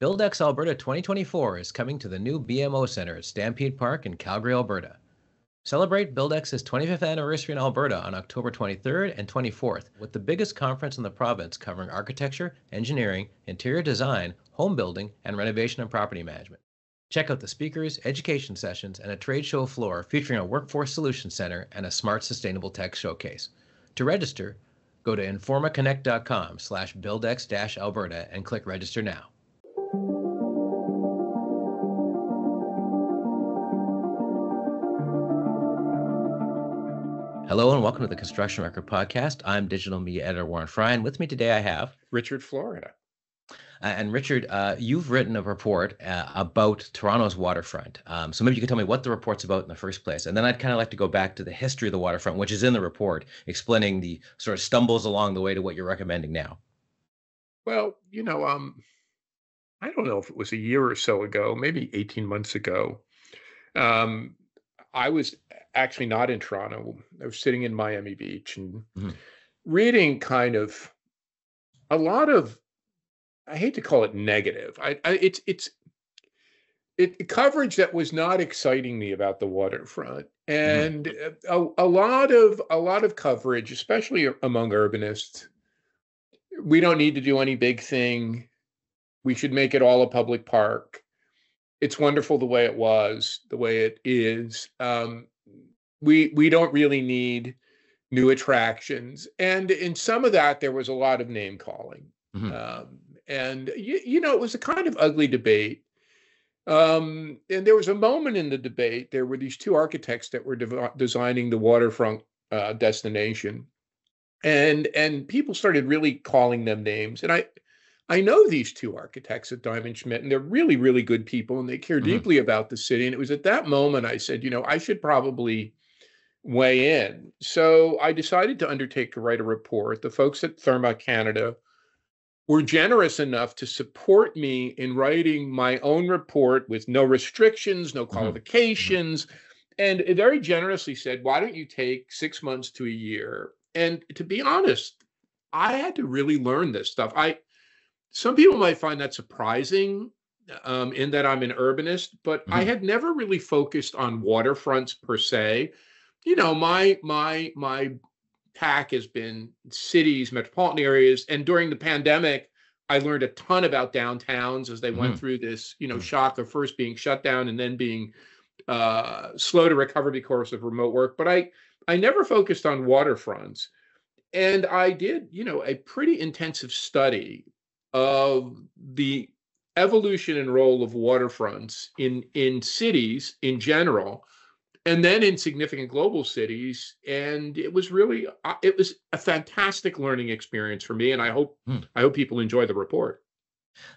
Buildex Alberta 2024 is coming to the new BMO Centre at Stampede Park in Calgary, Alberta. Celebrate Buildex's 25th anniversary in Alberta on October 23rd and 24th with the biggest conference in the province covering architecture, engineering, interior design, home building, and renovation and property management. Check out the speakers, education sessions, and a trade show floor featuring a workforce solutions center and a smart sustainable tech showcase. To register, go to informaconnect.com slash buildex-alberta and click register now. Hello and welcome to the Construction Record Podcast. I'm digital media editor Warren Frey, and With me today, I have Richard Florida. Uh, and Richard, uh, you've written a report uh, about Toronto's waterfront. Um, so maybe you could tell me what the report's about in the first place. And then I'd kind of like to go back to the history of the waterfront, which is in the report, explaining the sort of stumbles along the way to what you're recommending now. Well, you know, um, I don't know if it was a year or so ago, maybe 18 months ago. Um, I was actually not in Toronto. I was sitting in Miami Beach and mm-hmm. reading kind of a lot of I hate to call it negative. I, I it's it's it coverage that was not exciting me about the waterfront mm-hmm. and mm-hmm. a, a lot of a lot of coverage especially among urbanists we don't need to do any big thing we should make it all a public park it's wonderful the way it was, the way it is. Um, we we don't really need new attractions, and in some of that there was a lot of name calling, mm-hmm. um, and you, you know it was a kind of ugly debate. Um, and there was a moment in the debate. There were these two architects that were de- designing the waterfront uh, destination, and and people started really calling them names, and I I know these two architects at Diamond Schmitt, and they're really, really good people, and they care mm-hmm. deeply about the city. And it was at that moment I said, you know, I should probably weigh in. So I decided to undertake to write a report. The folks at Therme Canada were generous enough to support me in writing my own report with no restrictions, no mm-hmm. qualifications, mm-hmm. and very generously said, why don't you take six months to a year? And to be honest, I had to really learn this stuff. I some people might find that surprising um, in that I'm an urbanist, but mm-hmm. I had never really focused on waterfronts per se. You know, my my my pack has been cities, metropolitan areas, and during the pandemic, I learned a ton about downtowns as they mm-hmm. went through this, you know, mm-hmm. shock of first being shut down and then being uh, slow to recover because of remote work. But I I never focused on waterfronts, and I did, you know, a pretty intensive study of the evolution and role of waterfronts in in cities in general and then in significant global cities. And it was really uh, it was a fantastic learning experience for me and i hope hmm. i hope people enjoy the report.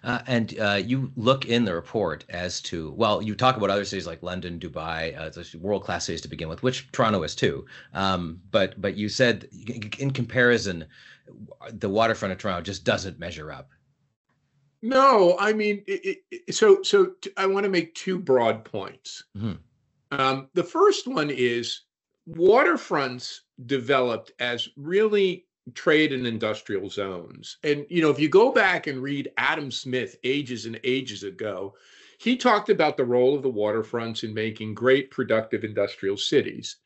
Uh, and uh, you look in the report as to well you talk about other cities like london dubai uh, world class cities to begin with which toronto is too. Um, but but you said in comparison the waterfront of toronto just doesn't measure up no, I mean, it, it, so so t- I want to make two broad points. Mm-hmm. Um, the first one is waterfronts developed as really trade and industrial zones. And you know, if you go back and read Adam Smith ages and ages ago, he talked about the role of the waterfronts in making great productive industrial cities.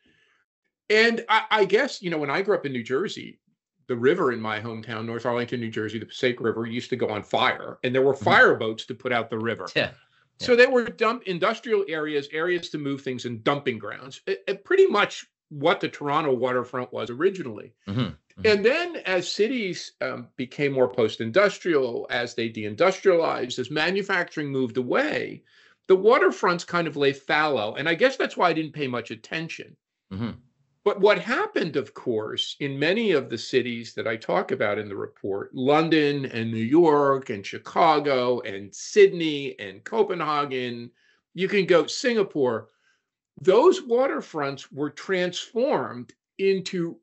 And I, I guess, you know, when I grew up in New Jersey, the river in my hometown, North Arlington, New Jersey, the Passaic River used to go on fire, and there were mm-hmm. fire boats to put out the river. Yeah. yeah. So they were dump industrial areas, areas to move things, and dumping grounds. It, it pretty much what the Toronto waterfront was originally. Mm-hmm. Mm-hmm. And then as cities um, became more post-industrial, as they deindustrialized, as manufacturing moved away, the waterfronts kind of lay fallow. And I guess that's why I didn't pay much attention. Mm-hmm. But what happened, of course, in many of the cities that I talk about in the report, London and New York and Chicago and Sydney and Copenhagen, you can go Singapore, those waterfronts were transformed into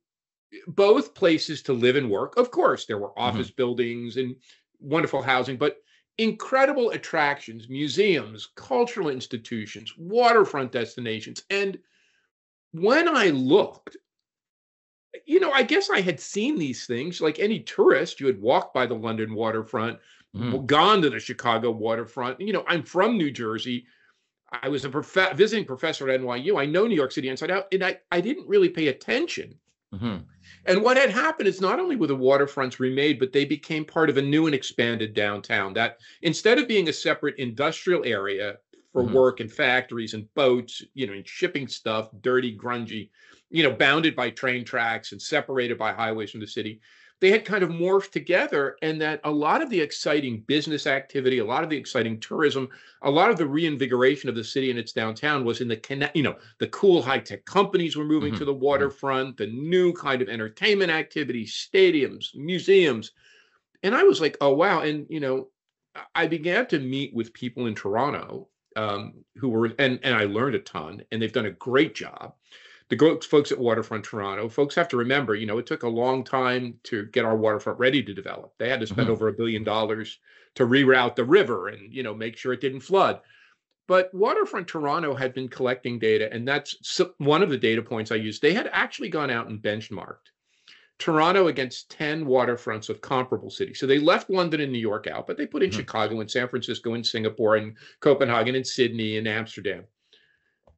both places to live and work. Of course, there were mm-hmm. office mm-hmm. buildings and wonderful housing, but incredible attractions, museums, cultural institutions, waterfront destinations, and when I looked, you know, I guess I had seen these things like any tourist. You had walked by the London waterfront, mm. gone to the Chicago waterfront. You know, I'm from New Jersey. I was a prof- visiting professor at NYU. I know New York City inside out, and I, I didn't really pay attention. Mm-hmm. And what had happened is not only were the waterfronts remade, but they became part of a new and expanded downtown. That instead of being a separate industrial area for mm-hmm. work and factories and boats, you know, and shipping stuff, dirty, grungy, you know, bounded by train tracks and separated by highways from the city, they had kind of morphed together and that a lot of the exciting business activity a lot of the exciting tourism a lot of the reinvigoration of the city and its downtown was in the connect you know the cool high-tech companies were moving mm-hmm. to the waterfront the new kind of entertainment activities stadiums museums and i was like oh wow and you know i began to meet with people in toronto um, who were and and i learned a ton and they've done a great job the folks at Waterfront Toronto, folks have to remember, you know, it took a long time to get our waterfront ready to develop. They had to spend mm-hmm. over a billion dollars to reroute the river and, you know, make sure it didn't flood. But Waterfront Toronto had been collecting data, and that's one of the data points I used. They had actually gone out and benchmarked Toronto against 10 waterfronts of comparable cities. So they left London and New York out, but they put in mm-hmm. Chicago and San Francisco and Singapore and Copenhagen and Sydney and Amsterdam.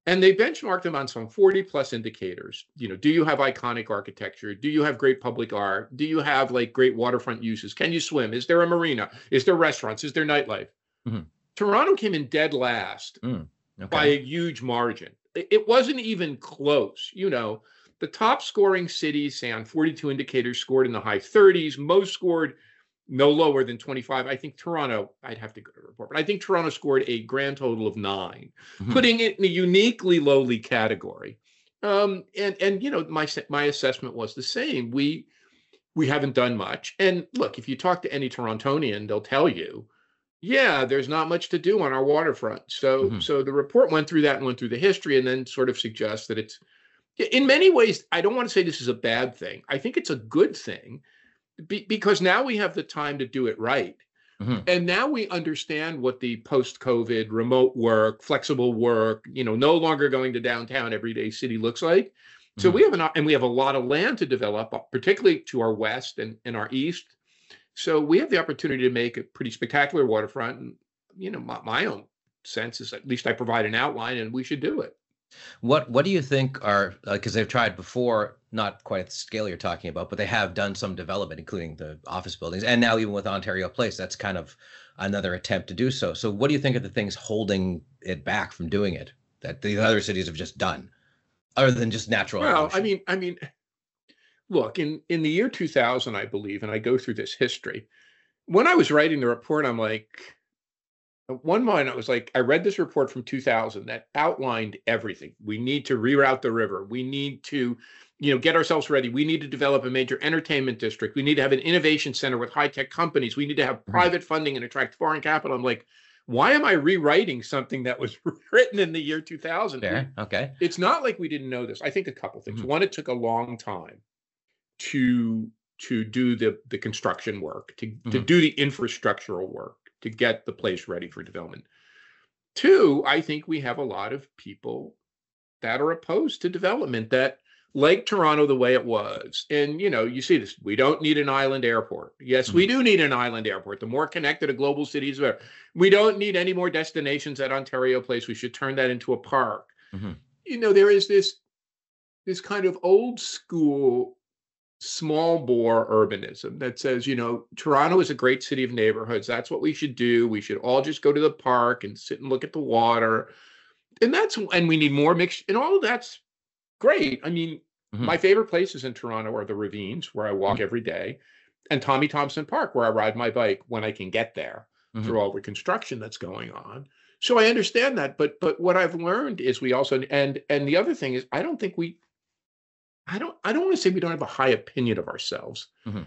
And they benchmarked them on some 40 plus indicators. You know do you have iconic architecture? Do you have great public art? Do you have like great waterfront uses? Can you swim? Is there a marina? Is there restaurants? Is there nightlife? Mm-hmm. toronto came in dead last mm, okay. by a huge margin. It wasn't even close you know the top scoring cities say on 42 indicators scored in the high 30s most scored no lower than 25. I think Toronto, I'd have to go to report, but I think Toronto scored a grand total of 9 mm-hmm. putting it in a uniquely lowly category. Um, and and you know, my my assessment was the same. We we haven't done much. And look, if you talk to any Torontonian, they'll tell you, yeah, there's not much to do on our waterfront. So mm-hmm. so the report went through that and went through the history, and then sort of suggests that it's in many ways. I don't want to say this is a bad thing. I think it's a good thing be, because now we have the time to do it right. Mm-hmm. And now we understand what the post-COVID remote work, flexible work, you know, no longer going to downtown everyday city looks like. So mm-hmm. we have an and we have a lot of land to develop, uh, particularly to our west and, and our east. So we have the opportunity to make a pretty spectacular waterfront. And you know, my, my own sense is at least I provide an outline, and we should do it. What What do you think are because they've tried before, not quite at the scale you're talking about, but they have done some development, including the office buildings, and now even with Ontario Place, that's kind of another attempt to do so. So, what do you think are the things holding it back from doing it that the other cities have just done, other than just natural? Well, evolution? I mean, I mean, look in in the year 2000, I believe, and I go through this history. When I was writing the report, I'm like, one moment, I was like, I read this report from 2000 that outlined everything. We need to reroute the river. We need to, you know, get ourselves ready. We need to develop a major entertainment district. We need to have an innovation center with high tech companies. We need to have private funding and attract foreign capital. I'm like, why am I rewriting something that was written in the year 2000? Fair. Okay. It's not like we didn't know this. I think a couple things. Mm-hmm. One, it took a long time to to do the the construction work, to mm-hmm. to do the infrastructural work to get the place ready for development. Two, I think we have a lot of people that are opposed to development that like Toronto the way it was. And you know, you see this. We don't need an island airport. Yes, mm-hmm. we do need an island airport. The more connected a global city is better. We don't need any more destinations at Ontario Place. We should turn that into a park. Mm-hmm. You know, there is this this kind of old school small bore urbanism that says, you know, Toronto is a great city of neighborhoods. That's what we should do. We should all just go to the park and sit and look at the water. And that's and we need more mix and all of that's great. I mean, mm-hmm. my favorite places in Toronto are the ravines where I walk mm-hmm. every day and Tommy Thompson Park where I ride my bike when I can get there mm-hmm. through all the construction that's going on. So I understand that, but but what I've learned is we also and and the other thing is I don't think we I don't I don't want to say we don't have a high opinion of ourselves. Mm-hmm.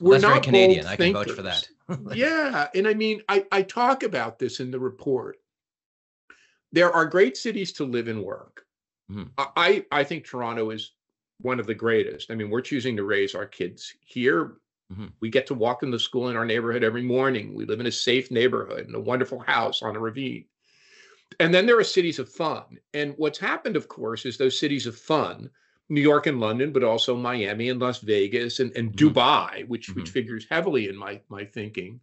We're not very Canadian. I can vouch for that. yeah, and I mean I I talk about this in the report. There are great cities to live and work. Mm-hmm. I I think Toronto is one of the greatest. I mean, we're choosing to raise our kids here. Mm-hmm. We get to walk in the school in our neighborhood every morning. We live in a safe neighborhood in a wonderful house on a ravine. And then there are cities of fun. And what's happened, of course, is those cities of fun New York and London, but also Miami and Las Vegas and, and mm-hmm. Dubai, which mm-hmm. which figures heavily in my my thinking.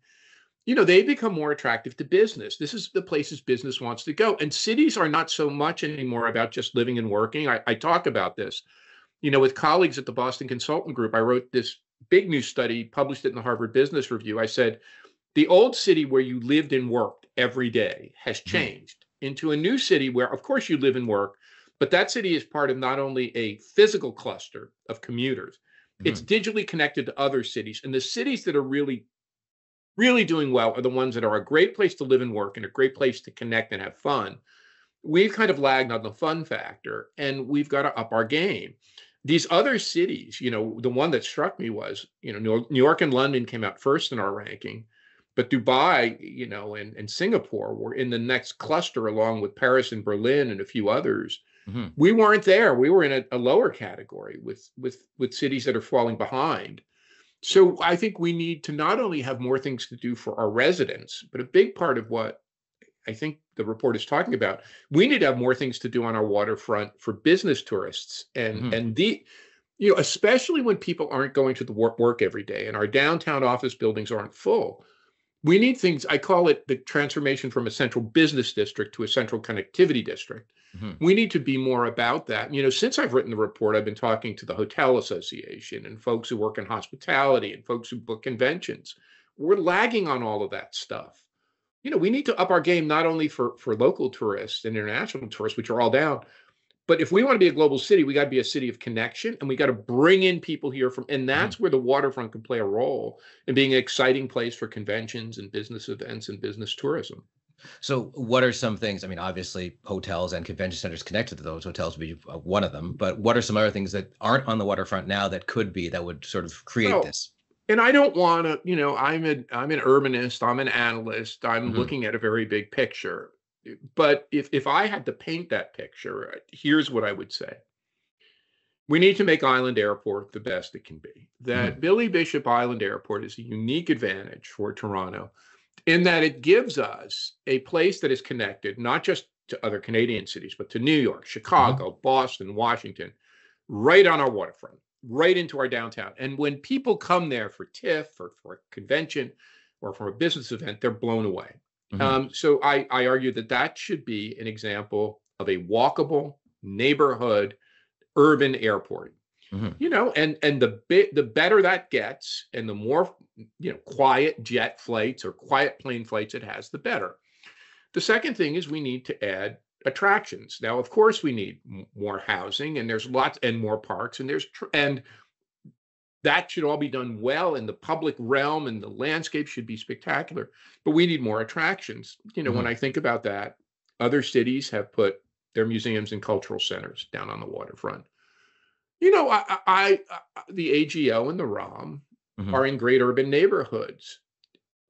you know, they become more attractive to business. This is the places business wants to go. And cities are not so much anymore about just living and working. I, I talk about this, you know, with colleagues at the Boston Consultant Group. I wrote this big new study, published it in the Harvard Business Review. I said, the old city where you lived and worked every day has mm-hmm. changed mm-hmm. into a new city where, of course, you live and work, but that city is part of not only a physical cluster of commuters, mm-hmm. it's digitally connected to other cities. And the cities that are really really doing well are the ones that are a great place to live and work and a great place to connect and have fun. We've kind of lagged on the fun factor and we've got to up our game. These other cities, you know, the one that struck me was, you know, New York and London came out first in our ranking, but Dubai, you know, and, and Singapore were in the next cluster along with Paris and Berlin and a few others. Mm-hmm. We weren't there. We were in a, a lower category with with with cities that are falling behind. So I think we need to not only have more things to do for our residents, but a big part of what I think the report is talking about, we need to have more things to do on our waterfront for business tourists and mm-hmm. and the you know especially when people aren't going to the work, work every day and our downtown office buildings aren't full we need things i call it the transformation from a central business district to a central connectivity district Mm-hmm. We need to be more about that. You know, since I've written the report, I've been talking to the Hotel Association and folks who work in hospitality and folks who book conventions. We're lagging on all of that stuff. You know, we need to up our game not only for for local tourists and international tourists, which are all down, but if we want to be a global city, we got to be a city of connection and we got to bring in people here from, and that's mm-hmm. where the waterfront can play a role in being an exciting place for conventions and business events and business tourism. So, what are some things? I mean, obviously, hotels and convention centers connected to those hotels would be uh, one of them. But what are some other things that aren't on the waterfront now that could be that would sort of create well, this? And I don't want to, you know, I'm a I'm an urbanist, I'm an analyst, I'm mm-hmm. looking at a very big picture. But if if I had to paint that picture, uh, here's what I would say. We need to make Island Airport the best it can be. That mm-hmm. Billy Bishop Island Airport is a unique advantage for Toronto in that it gives us a place that is connected not just to other Canadian cities, but to New York. Chicago, mm-hmm. Boston, Washington, right on our waterfront, right into our downtown. And when people come there for TIFF or for a convention or for a business event, they're blown away. Mm-hmm. Um, so I, I argue that that should be an example of a walkable neighborhood urban airport Mm-hmm. You know, and and the bit the better that gets, and the more you know quiet jet flights or quiet plane flights it has, the better. The second thing is we need to add attractions. Now, of course, we need more housing, and there's lots and more parks, and there's tr- and that should all be done well in the public realm, and the landscape should be spectacular. But we need more attractions. You know, mm-hmm. when I think about that, other cities have put their museums and cultural centers down on the waterfront. You know, I, I, I the AGO and the ROM mm-hmm. are in great urban neighborhoods,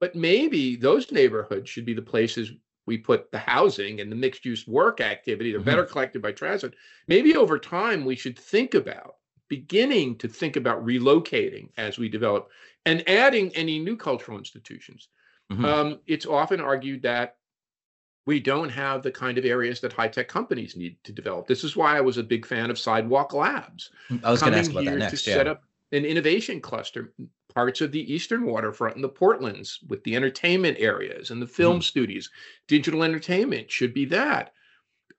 but maybe those neighborhoods should be the places we put the housing and the mixed use work activity. They're mm-hmm. better collected by transit. Maybe over time we should think about beginning to think about relocating as we develop and adding any new cultural institutions. Mm-hmm. Um, it's often argued that we don't have the kind of areas that high tech companies need to develop. This is why I was a big fan of Sidewalk Labs. Mm, I was going to ask about that next. To yeah. set up an innovation cluster, parts of the eastern waterfront and the Portlands with the entertainment areas and the film mm. studios. Digital entertainment should be that.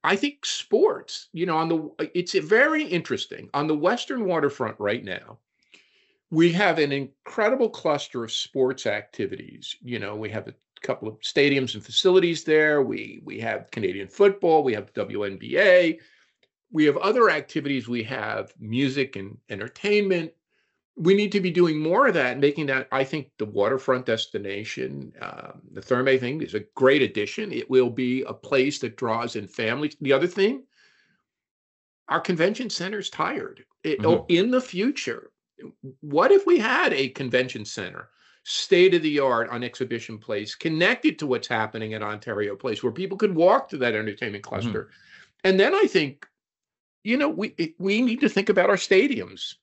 I think sports, you know, on the it's very interesting on the western waterfront right now. We have an incredible cluster of sports activities. You know, we have a couple of stadiums and facilities there. We we have Canadian football. We have WNBA. We have other activities. We have music and entertainment. We need to be doing more of that, making that. I think the waterfront destination, um, the Therme thing, is a great addition. It will be a place that draws in families. The other thing, our convention center is tired. It, mm-hmm. In the future, what if we had a convention center? state of the art on Exhibition Place, connected to what's happening at Ontario Place, where people could walk to that entertainment mm-hmm. cluster. Mm-hmm. And then I think, you know, we we need to think about our stadiums.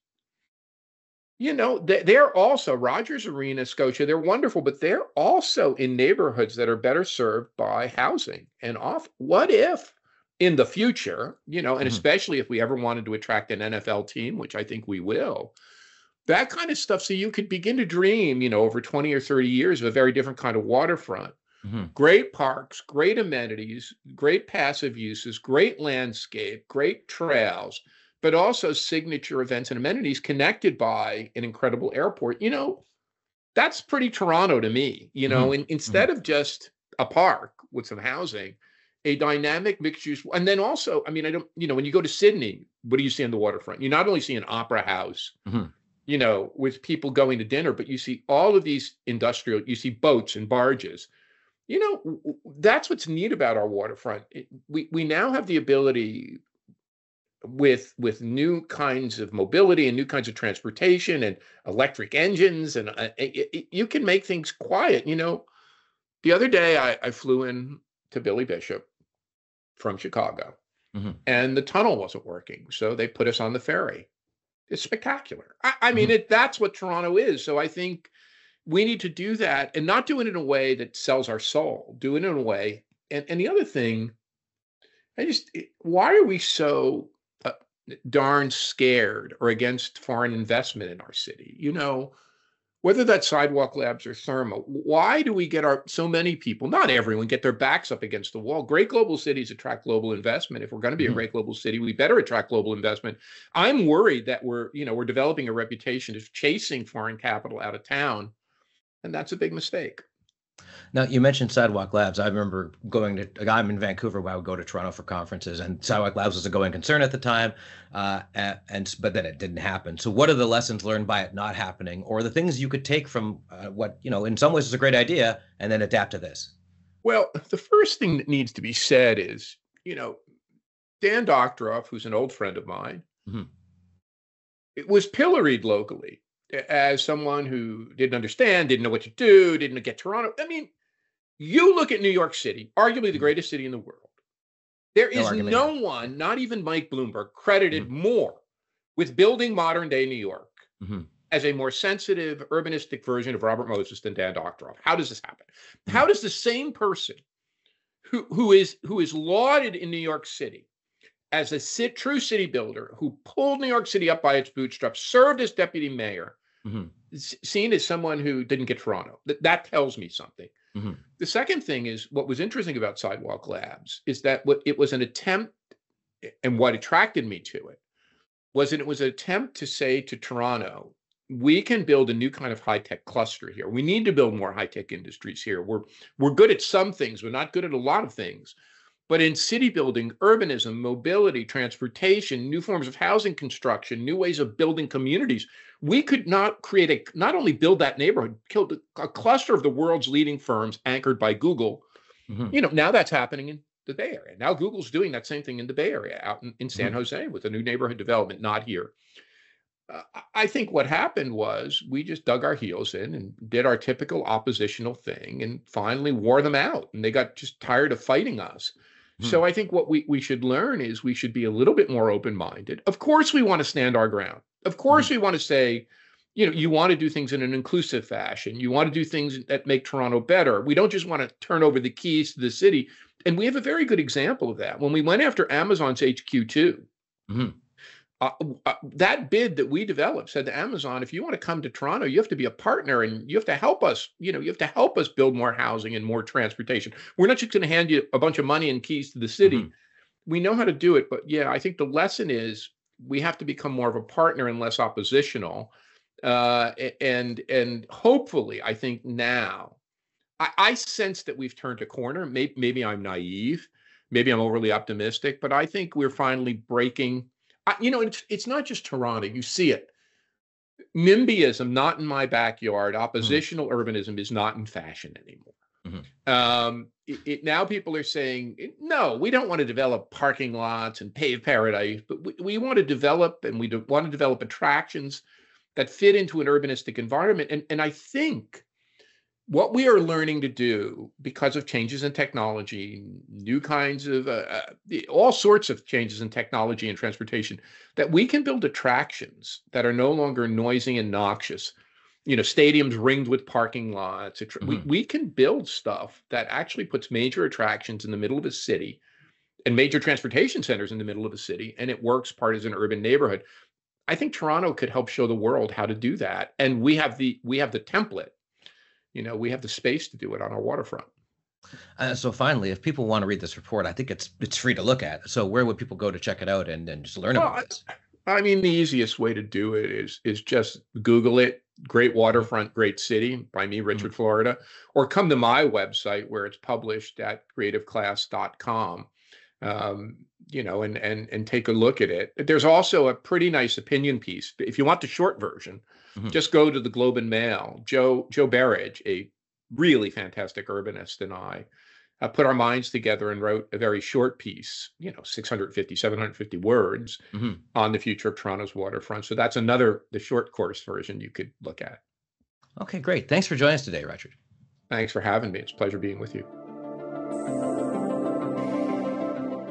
You know, they're also Rogers Arena, Scotia. They're wonderful, but they're also in neighborhoods that are better served by housing. And off, what if in the future, you know, and mm-hmm. especially if we ever wanted to attract an NFL team, which I think we will, that kind of stuff. So you could begin to dream, you know, over 20 or 30 years of a very different kind of waterfront. Mm-hmm. Great parks, great amenities, great passive uses, great landscape, great trails, but also signature events and amenities connected by an incredible airport. You know, that's pretty Toronto to me. You know, mm-hmm. instead mm-hmm. of just a park with some housing, a dynamic mixed use. And then also, I mean, I don't, you know, when you go to Sydney, what do you see on the waterfront? You not only see an opera house, mm-hmm. you know, with people going to dinner, but you see all of these industrial, you see boats and barges. You know, that's what's neat about our waterfront. It, we we now have the ability with with new kinds of mobility and new kinds of transportation and electric engines and uh, it, it, you can make things quiet. You know the other day I, I flew in to billy bishop from chicago mm-hmm. and the tunnel wasn't working so they put us on the ferry. It's spectacular. I, I mean mm-hmm. it that's what toronto is. So i think we need to do that and not do it in a way that sells our soul. Do it in a way. And, and the other thing I just, why are we so darn scared or against foreign investment in our city. You know, whether that's sidewalk labs or Therme, why do we get our so many people, not everyone, get their backs up against the wall? Great global cities attract global investment. If we're going to be mm-hmm. a great global city, we better attract global investment. I'm worried that we're, you know, we're developing a reputation of chasing foreign capital out of town. And that's a big mistake. Now you mentioned Sidewalk Labs. I remember going to. I'm in Vancouver, where I would go to Toronto for conferences, and Sidewalk Labs was a going concern at the time, uh, and, but then it didn't happen. So what are the lessons learned by it not happening, or the things you could take from uh, what you know in some ways is a great idea and then adapt to this? Well, the first thing that needs to be said is, you know, Dan Doctoroff, who's an old friend of mine, mm-hmm. it was pilloried locally as someone who didn't understand, didn't know what to do, didn't get Toronto. I mean, you look at New York City, arguably the mm-hmm. greatest city in the world. There is no, no one, not even Mike Bloomberg, credited mm-hmm. more with building modern day New York mm-hmm. as a more sensitive, urbanistic version of Robert Moses than Dan Doctoroff. How does this happen? Mm-hmm. How does the same person who, who is who is lauded in New York City as a sit, true city builder who pulled New York City up by its bootstraps, served as deputy mayor, mm-hmm. seen as someone who didn't get Toronto. That, that tells me something. Mm-hmm. The second thing is what was interesting about Sidewalk Labs is that what it was an attempt, and what attracted me to it was that it was an attempt to say to Toronto, we can build a new kind of high tech cluster here. We need to build more high tech industries here. We're we're good at some things, we're not good at a lot of things. But in city building, urbanism, mobility, transportation, new forms of housing construction, new ways of building communities, we could not create a not only build that neighborhood, killed a cluster of the world's leading firms anchored by Google. Mm-hmm. You know, now that's happening in the Bay Area. Now Google's doing that same thing in the Bay Area, out in, in San mm-hmm. Jose with a new neighborhood development, not here. Uh, I think what happened was we just dug our heels in and did our typical oppositional thing and finally wore them out. And they got just tired of fighting us. Hmm. So I think what we, we should learn is we should be a little bit more open minded. Of course, we want to stand our ground. Of course, hmm. we want to say, you know, you want to do things in an inclusive fashion. You want to do things that make Toronto better. We don't just want to turn over the keys to the city. And we have a very good example of that. When we went after Amazon's HQ2, mm-hmm uh, uh, that bid that we developed said to Amazon, if you want to come to Toronto, you have to be a partner and you have to help us. You know, you have to help us build more housing and more transportation. We're not just going to hand you a bunch of money and keys to the city. Mm-hmm. We know how to do it, but yeah, I think the lesson is we have to become more of a partner and less oppositional. Uh, and and hopefully, I think now, I, I sense that we've turned a corner. Maybe, maybe I'm naive, maybe I'm overly optimistic, but I think we're finally breaking I, you know, it's it's not just Toronto. You see it. NIMBYism, not in my backyard. Mm-hmm. Oppositional mm-hmm. urbanism is not in fashion anymore. Mm-hmm. Um, it, it, now people are saying, no, we don't want to develop parking lots and pave paradise, but we, we want to develop and we do, want to develop attractions that fit into an urbanistic environment. And, and I think what we are learning to do because of changes in technology, new kinds of uh, uh all sorts of changes in technology and transportation, that we can build attractions that are no longer noisy and noxious. You know, stadiums ringed with parking lots. Mm-hmm. We, we can build stuff that actually puts major attractions in the middle of a city and major transportation centers in the middle of a city, and it works part as an urban neighborhood. I think Toronto could help show the world how to do that. And we have the we have the template. You know, we have the space to do it on our waterfront. Uh, so finally, if people want to read this report, I think it's it's free to look at. So where would people go to check it out and, and just learn well, about this? I mean, the easiest way to do it is is just Google it, Great Waterfront, Great City by me, Richard, mm-hmm. Florida, or come to my website where it's published at creativeclass.com. Um, you know, and and and take a look at it. There's also a pretty nice opinion piece. If you want the short version, mm-hmm. just go to the Globe and Mail. Joe Joe Berridge, a really fantastic urbanist, and I uh, put our minds together and wrote a very short piece, you know, 650, 750 words mm-hmm. on the future of Toronto's waterfront. So that's another, the short course version you could look at. Okay, great. Thanks for joining us today, Richard. Thanks for having me. It's a pleasure being with you.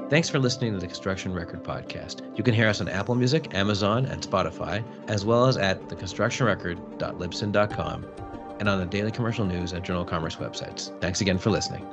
Thanks for listening to the Construction Record Podcast. You can hear us on Apple Music, Amazon, and Spotify, as well as at theconstructionrecord.libsyn.com and on the Daily Commercial News and Journal Commerce websites. Thanks again for listening.